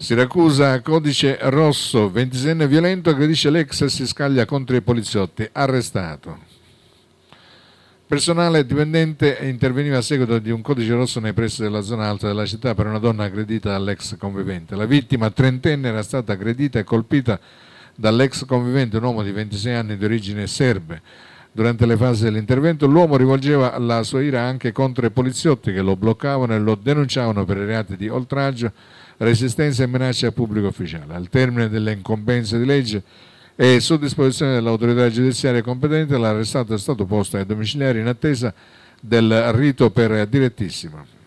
Siracusa, codice rosso, 26enne violento, aggredisce l'ex e si scaglia contro i poliziotti, arrestato. Personale dipendente interveniva a seguito di un codice rosso nei pressi della zona alta della città per una donna aggredita dall'ex convivente. La vittima trentenne era stata aggredita e colpita dall'ex convivente, un uomo di 26 anni di origine serbe. Durante le fasi dell'intervento l'uomo rivolgeva la sua ira anche contro i poliziotti che lo bloccavano e lo denunciavano per i reati di oltraggio, resistenza e minaccia a pubblico ufficiale. Al termine delle incombenze di legge e su disposizione dell'autorità giudiziaria competente l'arrestato è stato posto ai domiciliari in attesa del rito per direttissima.